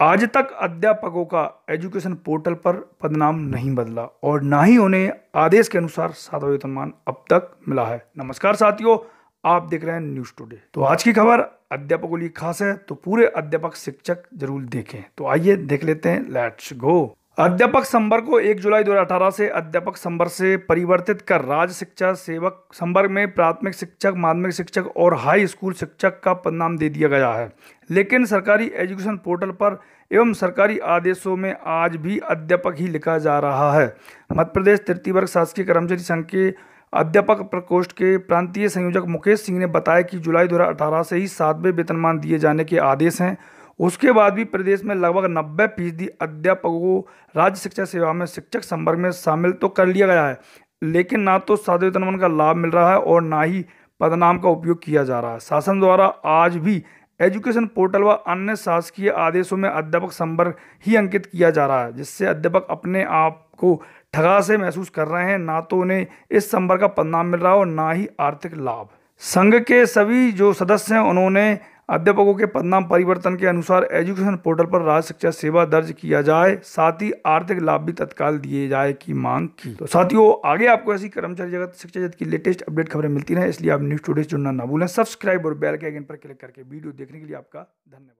आज तक अध्यापकों का एजुकेशन पोर्टल पर पदनाम नहीं बदला और ना ही उन्हें आदेश के अनुसार सातवां वेतनमान अब तक मिला है। नमस्कार साथियों, आप देख रहे हैं न्यूज़ टुडे तो आज की खबर अध्यापकों के लिए खास है तो पूरे अध्यापक शिक्षक ज़रूर देखें। तो आइए देख लेते हैं लेट्स गो अध्यापक संवर्ग को 1 जुलाई 2018 से अध्यापक संवर्ग से परिवर्तित कर राज्य शिक्षा सेवक संवर्ग में प्राथमिक शिक्षक, माध्यमिक शिक्षक और हाई स्कूल शिक्षक का पदनाम दे दिया गया है। लेकिन सरकारी एजुकेशन पोर्टल पर एवं सरकारी आदेशों में आज भी अध्यापक ही लिखा जा रहा है। मध्य प्रदेश तृतीय वर्ग शासकीय कर्मचारी संघ के अध्यापक प्रकोष्ठ के प्रांतीय संयोजक मुकेश सिंह ने बताया कि जुलाई 2018 से ही सातवें वेतनमान दिए जाने के आदेश हैं। उसके बाद भी प्रदेश में लगभग नब्बे फ़ीसदी अध्यापकों को राज्य शिक्षा सेवा में शिक्षक संवर्ग में शामिल तो कर लिया गया है, लेकिन ना तो सातवें वेतनमान का लाभ मिल रहा है और ना ही पदनाम का उपयोग किया जा रहा है। शासन द्वारा आज भी एजुकेशन पोर्टल व अन्य शासकीय आदेशों में अध्यापक संवर्ग ही अंकित किया जा रहा है, जिससे अध्यापक अपने आप को ठगा से महसूस कर रहे हैं। ना तो उन्हें इस संवर्ग का पदनाम मिल रहा है और ना ही आर्थिक लाभ। संघ के सभी जो सदस्य हैं, उन्होंने अध्यापकों के पदनाम परिवर्तन के अनुसार एजुकेशन पोर्टल पर राज्य शिक्षा सेवा दर्ज किया जाए, साथ ही आर्थिक लाभ भी तत्काल दिए जाए की मांग की। तो साथियों, आगे आपको ऐसी कर्मचारी जगत, शिक्षा जगत की लेटेस्ट अपडेट खबरें मिलती रहे, इसलिए आप न्यूज़ टूडे जुड़ना ना भूलें, सब्सक्राइब और बेल के आइकन पर क्लिक करके वीडियो देखने के लिए आपका धन्यवाद।